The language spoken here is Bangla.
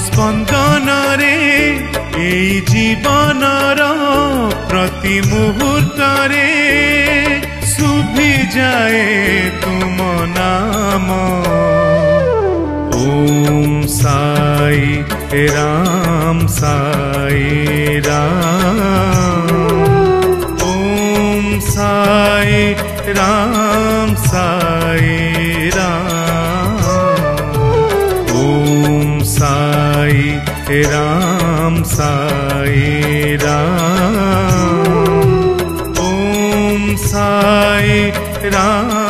স্পন্দনরে, এই জীবনর প্রতি মুহূর্তরে শুভি যায় তুম নাম। ওম সাই, রাম সাই, রাম। ওম সাই, রাম साई राम साई राम। ओम साई राम